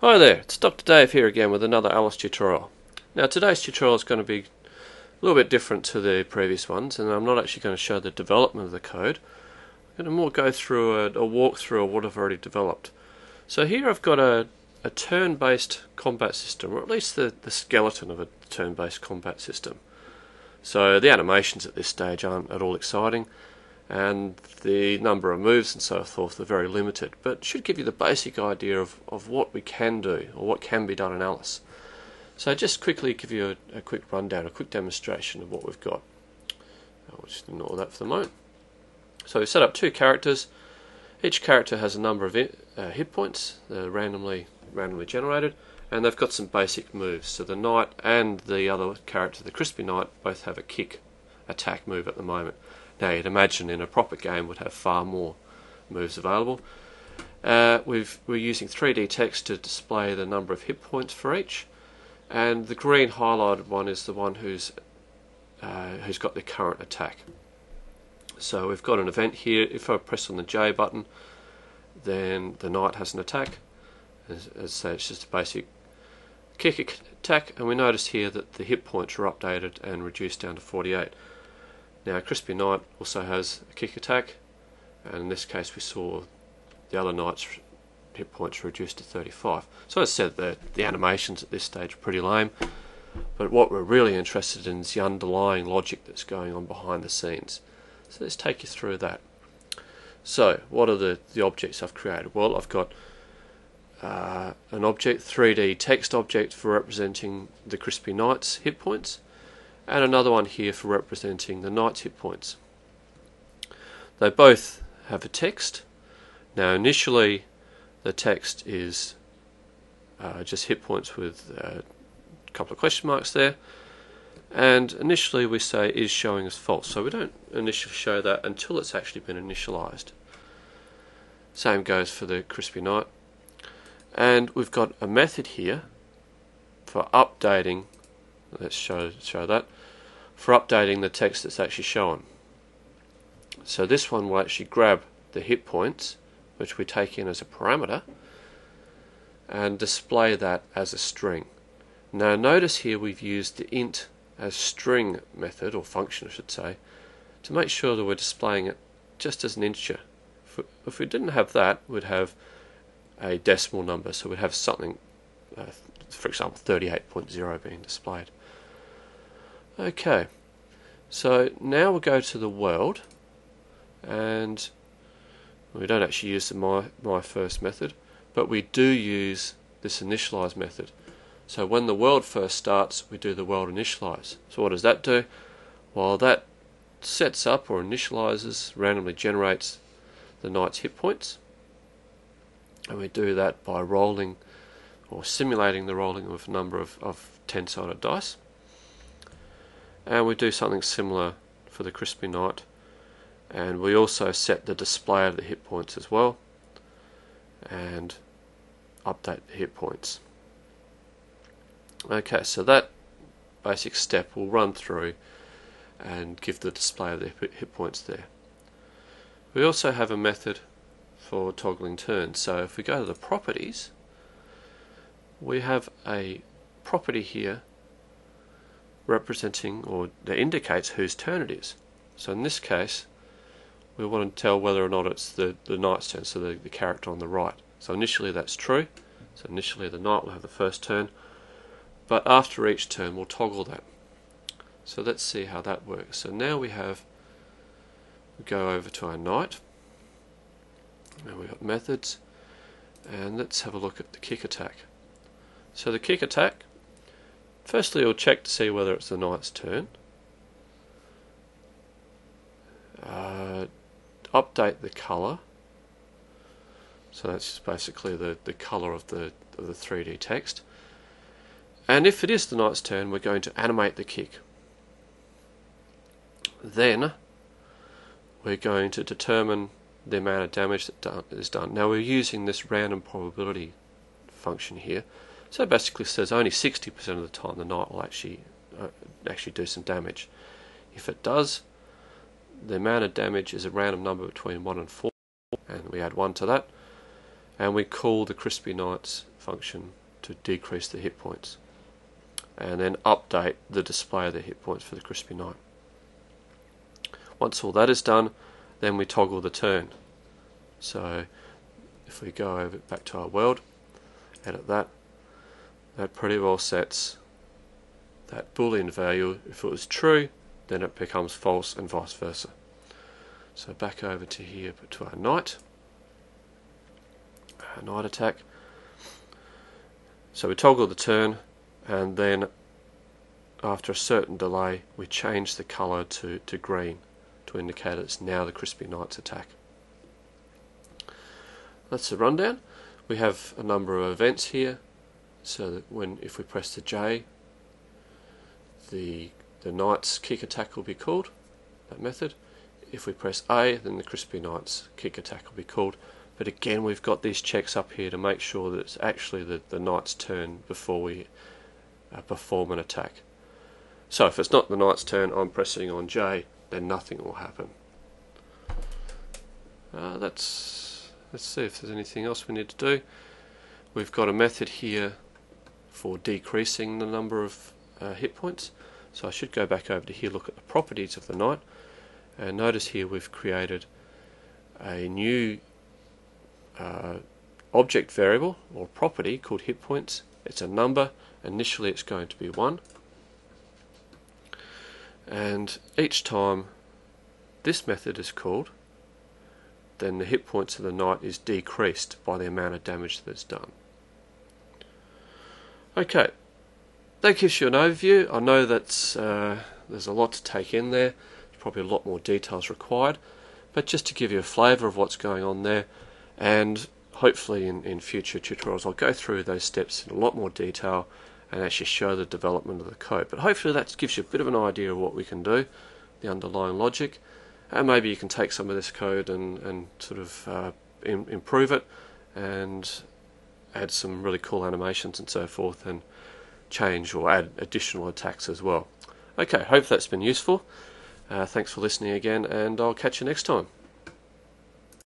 Hi there, it's Dr. Dave here again with another Alice tutorial. Now today's tutorial is going to be a little bit different to the previous ones and I'm not actually going to show the development of the code. I'm going to more go through a, a walkthrough of what I've already developed. So here I've got a, a turn-based combat system, or at least the, the skeleton of a turn-based combat system. So the animations at this stage aren't at all exciting and the number of moves and so forth are very limited, but should give you the basic idea of, of what we can do or what can be done in Alice. So just quickly give you a, a quick rundown, a quick demonstration of what we've got. I'll just ignore that for the moment. So we've set up two characters. Each character has a number of uh, hit points, they're randomly randomly generated, and they've got some basic moves. So the knight and the other character, the crispy knight, both have a kick attack move at the moment. Now you'd imagine in a proper game would have far more moves available. Uh, we are using 3D text to display the number of hit points for each, and the green highlighted one is the one who's uh, who's got the current attack. So we've got an event here. If I press on the J button, then the knight has an attack. As, as say, it's just a basic kick attack, and we notice here that the hit points are updated and reduced down to 48. Now Crispy Knight also has a kick attack and in this case we saw the other knight's hit points reduced to 35. So as I said the, the animations at this stage are pretty lame but what we're really interested in is the underlying logic that's going on behind the scenes. So let's take you through that. So what are the, the objects I've created? Well I've got uh, an object, 3D text object for representing the Crispy Knight's hit points and another one here for representing the knight's hit points. They both have a text. Now initially the text is uh, just hit points with a couple of question marks there and initially we say is showing as false so we don't initially show that until it's actually been initialized same goes for the crispy knight and we've got a method here for updating let's show show that for updating the text that's actually shown. So this one will actually grab the hit points, which we take in as a parameter, and display that as a string. Now notice here we've used the int as string method, or function I should say, to make sure that we're displaying it just as an integer. If we, if we didn't have that, we'd have a decimal number, so we'd have something, uh, for example, 38.0 being displayed. Okay, so now we'll go to the world and we don't actually use the my, my first method, but we do use this initialize method. So when the world first starts, we do the world initialize. So what does that do? Well, that sets up or initializes, randomly generates the knight's hit points. And we do that by rolling or simulating the rolling of a number of, of 10 sided dice. And we do something similar for the crispy knight and we also set the display of the hit points as well and update the hit points. Okay so that basic step will run through and give the display of the hit points there. We also have a method for toggling turns. So if we go to the properties we have a property here representing or that indicates whose turn it is. So in this case, we want to tell whether or not it's the, the knight's turn, so the, the character on the right. So initially that's true, so initially the knight will have the first turn, but after each turn we'll toggle that. So let's see how that works. So now we have, we go over to our knight, and we've got methods, and let's have a look at the kick attack. So the kick attack Firstly, we'll check to see whether it's the knight's turn. Uh, update the colour. So that's just basically the, the colour of the, of the 3D text. And if it is the knight's turn, we're going to animate the kick. Then we're going to determine the amount of damage that is done. Now we're using this random probability function here so it basically says only 60% of the time the knight will actually uh, actually do some damage. If it does, the amount of damage is a random number between 1 and 4, and we add 1 to that, and we call the crispy knight's function to decrease the hit points and then update the display of the hit points for the crispy knight. Once all that is done, then we toggle the turn. So if we go over back to our world, edit that, that pretty well sets that boolean value. If it was true, then it becomes false and vice versa. So back over to here to our knight, our knight attack. So we toggle the turn and then after a certain delay we change the colour to, to green to indicate it's now the Crispy Knight's attack. That's the rundown. We have a number of events here so that when if we press the J the the Knight's kick attack will be called, that method. If we press A then the Crispy Knight's kick attack will be called. But again we've got these checks up here to make sure that it's actually the, the Knight's turn before we uh, perform an attack. So if it's not the knight's turn, I'm pressing on J, then nothing will happen. Uh, that's let's see if there's anything else we need to do. We've got a method here for decreasing the number of uh, hit points. So I should go back over to here, look at the properties of the knight, and notice here we've created a new uh, object variable or property called hit points. It's a number. Initially, it's going to be one and each time this method is called then the hit points of the knight is decreased by the amount of damage that's done. Okay, that gives you an overview. I know that uh, there's a lot to take in there, there's probably a lot more details required, but just to give you a flavour of what's going on there, and hopefully in, in future tutorials I'll go through those steps in a lot more detail and actually show the development of the code. But hopefully that gives you a bit of an idea of what we can do, the underlying logic, and maybe you can take some of this code and, and sort of uh, improve it and add some really cool animations and so forth and change or add additional attacks as well. Okay, hope that's been useful. Uh, thanks for listening again and I'll catch you next time.